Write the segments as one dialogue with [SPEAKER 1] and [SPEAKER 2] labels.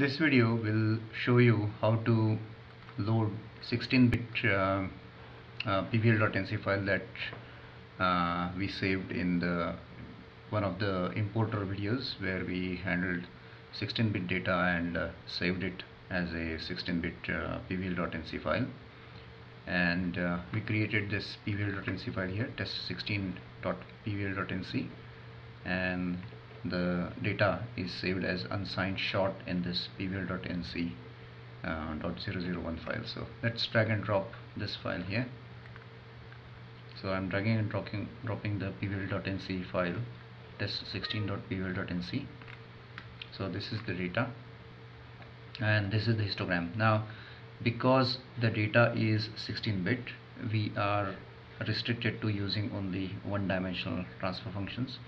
[SPEAKER 1] This video will show you how to load 16-bit uh, uh, pvl.nc file that uh, we saved in the one of the importer videos where we handled 16-bit data and uh, saved it as a 16-bit uh, pvl.nc file. And uh, we created this pvl.nc file here test16.pvl.nc and the data is saved as unsigned short in this pvl.nc uh, .001 file. So let's drag and drop this file here. So I'm dragging and dropping, dropping the pvl.nc file test16.pvl.nc so this is the data and this is the histogram. Now because the data is 16 bit we are restricted to using only one dimensional transfer functions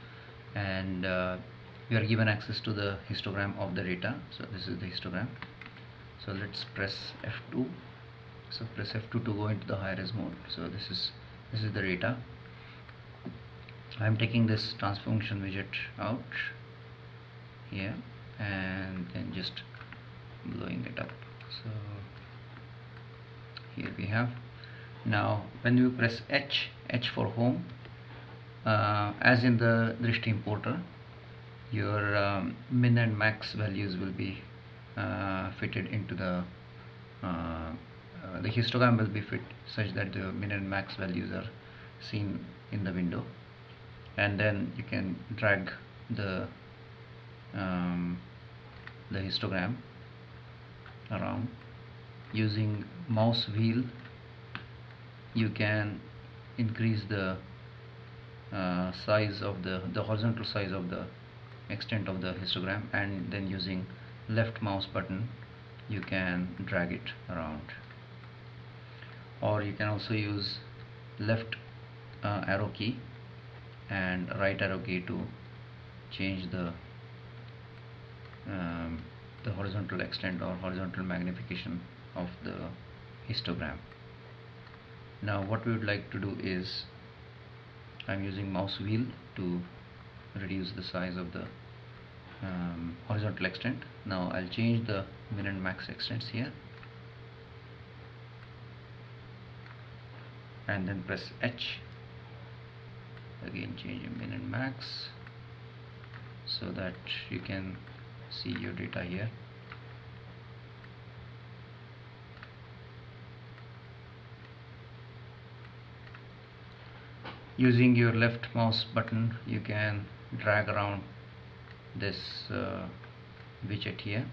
[SPEAKER 1] and uh, we are given access to the histogram of the data. So this is the histogram. So let's press F2 so press F2 to go into the high res mode. So this is this is the data. I'm taking this transformation widget out here and then just blowing it up. So here we have. Now when you press H H for home uh, as in the Drishti importer your um, min and max values will be uh, fitted into the uh, uh, the histogram will be fit such that the min and max values are seen in the window. And then you can drag the um, the histogram around. Using mouse wheel you can increase the uh, size of the the horizontal size of the extent of the histogram and then using left mouse button you can drag it around. Or you can also use left uh, arrow key and right arrow key to change the um, the horizontal extent or horizontal magnification of the histogram. Now what we would like to do is I'm using mouse wheel to reduce the size of the um, horizontal extent. Now I'll change the min and max extents here. And then press H. Again change min and max so that you can see your data here using your left mouse button you can drag around this uh, widget here.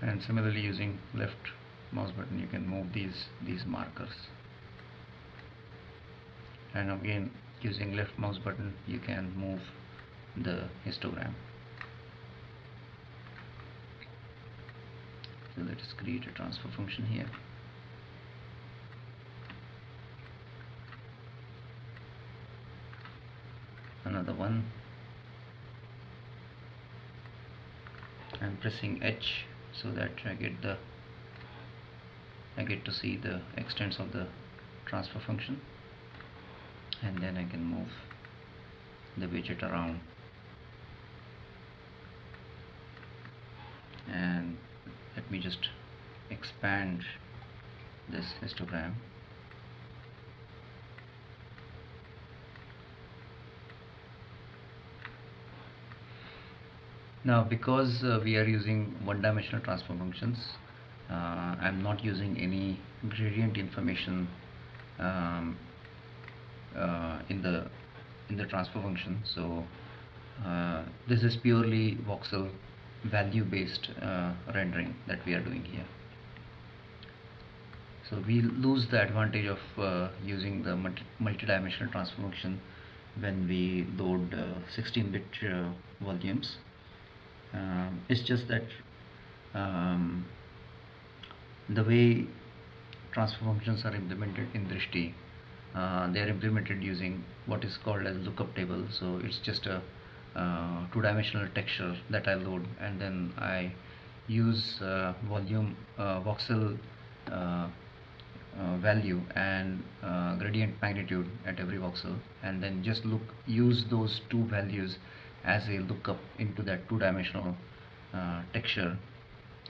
[SPEAKER 1] And similarly using left mouse button you can move these these markers. And again using left mouse button you can move the histogram so let us create a transfer function here. Another one. I'm pressing H so that I get the I get to see the extents of the transfer function. And then I can move the widget around. And let me just expand this histogram. Now because uh, we are using one-dimensional transfer functions uh, I'm not using any gradient information um, uh, in the in the transfer function. So uh, this is purely voxel value based uh, rendering that we are doing here. So we lose the advantage of uh, using the multi-dimensional transformation when we load 16-bit volumes. Um, it's just that um, the way transfer functions are implemented in Drishti uh, they are implemented using what is called as lookup table. So it's just a uh, two-dimensional texture that I load and then I use uh, volume uh, voxel uh, uh, value and uh, gradient magnitude at every voxel and then just look use those two values as a lookup into that two-dimensional texture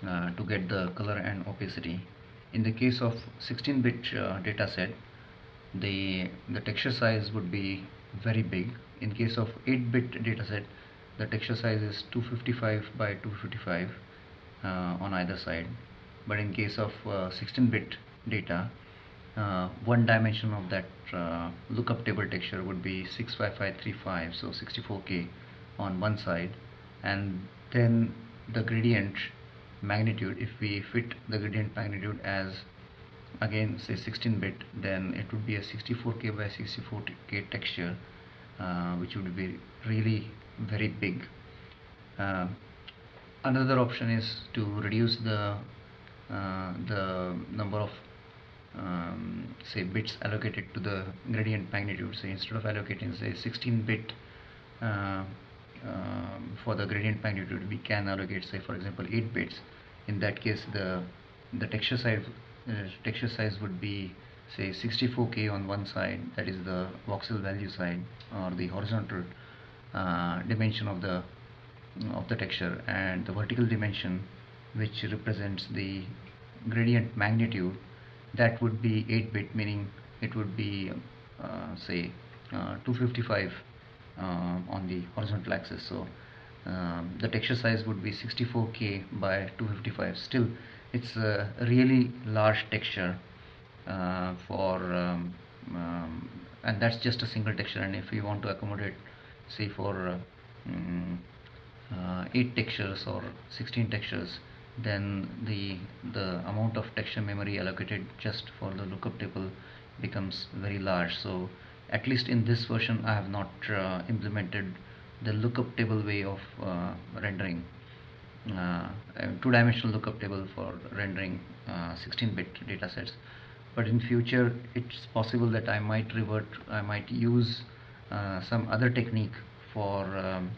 [SPEAKER 1] to get the color and opacity. In the case of 16-bit uh, data set the the texture size would be very big. In case of 8-bit data set the texture size is 255 by 255 uh, on either side. But in case of 16-bit data uh, one dimension of that uh, lookup table texture would be 65535 so 64k on one side. And then the gradient magnitude if we fit the gradient magnitude as again say 16 bit then it would be a 64k by 64k texture uh, which would be really very big. Uh, another option is to reduce the uh, the number of um, say bits allocated to the gradient magnitude. So instead of allocating say 16 bit uh, um, for the gradient magnitude we can allocate say for example 8 bits. In that case the the texture size uh, texture size would be say 64k on one side that is the voxel value side or the horizontal uh, dimension of the of the texture and the vertical dimension which represents the gradient magnitude that would be 8 bit meaning it would be uh, say uh, 255 uh, on the horizontal axis. So um, the texture size would be 64k by 255 still it's a really large texture uh, for um, um, and that's just a single texture. And if we want to accommodate say for uh, mm, uh, 8 textures or 16 textures then the the amount of texture memory allocated just for the lookup table becomes very large. So at least in this version I have not uh, implemented the lookup table way of uh, rendering two-dimensional lookup table for rendering 16-bit uh, data sets but in future it's possible that I might revert I might use uh, some other technique for um,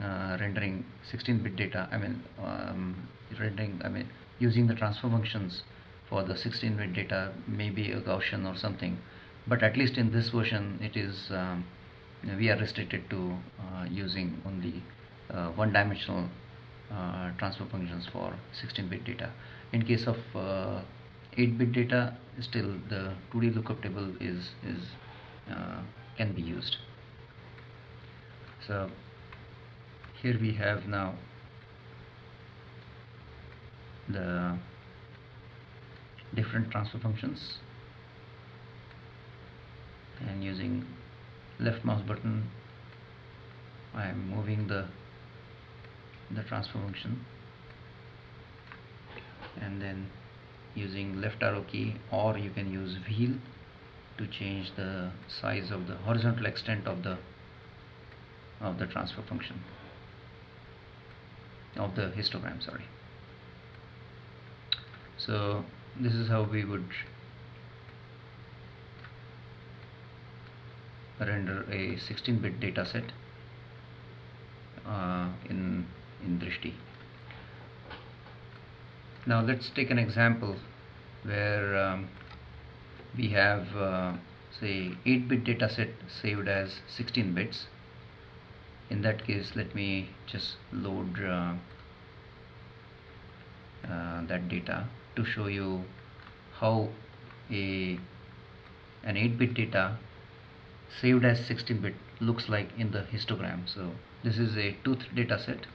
[SPEAKER 1] uh, rendering 16-bit data I mean um, rendering I mean using the transfer functions for the 16-bit data maybe a Gaussian or something. But at least in this version it is um, we are restricted to uh, using only uh, one-dimensional uh, transfer functions for 16-bit data. In case of 8-bit uh, data still the 2D lookup table is is uh, can be used. So here we have now the different transfer functions. And using left mouse button I am moving the the transfer function. And then using left arrow key or you can use wheel to change the size of the horizontal extent of the of the transfer function. Of the histogram sorry. So this is how we would render a 16-bit data set uh, in in Drishti. Now let's take an example where um, we have uh, say 8-bit data set saved as 16 bits. In that case, let me just load uh, uh, that data to show you how a an 8-bit data saved as 16-bit looks like in the histogram so this is a tooth data set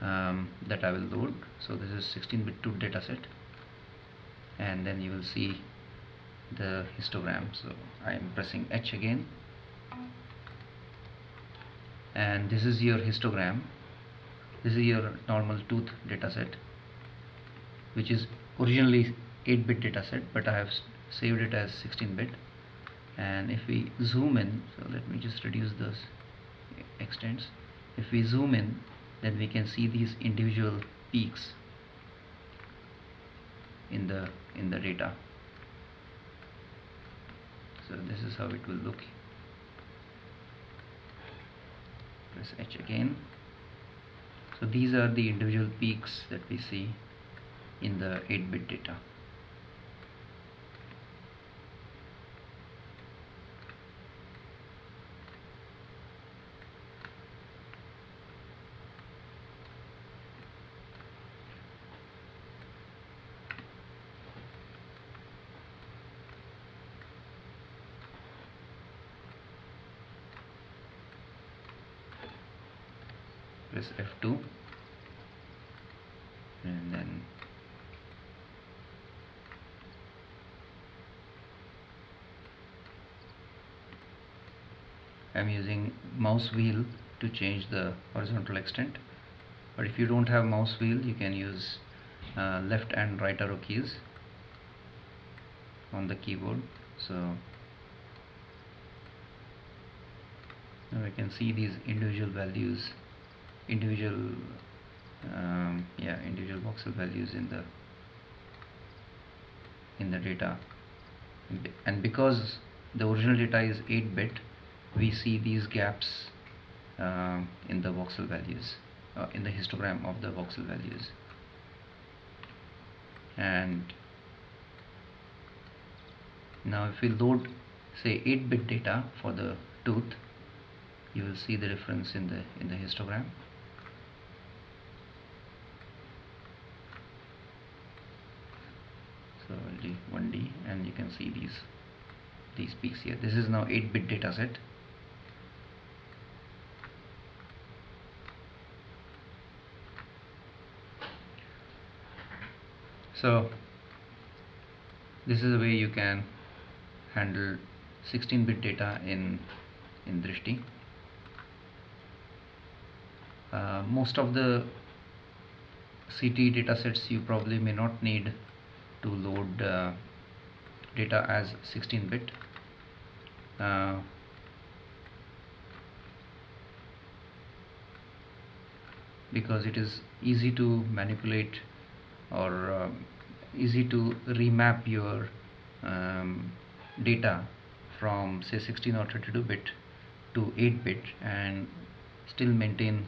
[SPEAKER 1] um, that I will load so this is 16-bit tooth data set. And then you will see the histogram. So I am pressing H again. And this is your histogram. This is your normal tooth data set which is originally 8-bit data set but I have saved it as 16-bit and if we zoom in so let me just reduce this extents. If we zoom in then we can see these individual peaks in the in the data. So this is how it will look. Press H again. So these are the individual peaks that we see in the 8-bit data press F2 and then I'm using mouse wheel to change the horizontal extent. But if you don't have mouse wheel you can use uh, left and right arrow keys on the keyboard. So now we can see these individual values individual um, yeah individual voxel values in the in the data. And because the original data is 8 bit we see these gaps uh, in the voxel values uh, in the histogram of the voxel values. And now if we load say 8 bit data for the tooth you will see the difference in the in the histogram so 1D and you can see these these peaks here. This is now 8 bit data set. So this is the way you can handle 16-bit data in in Drishti. Uh, most of the CT datasets you probably may not need to load uh, data as 16-bit uh, because it is easy to manipulate or uh, easy to remap your um, data from say 16 or 32 bit to 8 bit and still maintain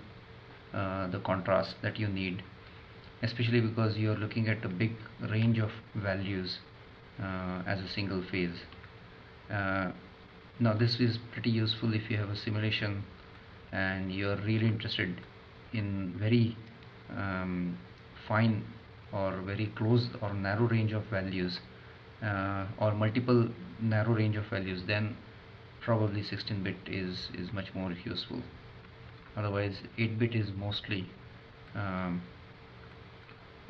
[SPEAKER 1] uh, the contrast that you need especially because you are looking at a big range of values uh, as a single phase. Uh, now this is pretty useful if you have a simulation and you are really interested in very um, fine or very close or narrow range of values uh, or multiple narrow range of values then probably 16 bit is is much more useful. Otherwise 8 bit is mostly um,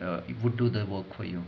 [SPEAKER 1] uh, it would do the work for you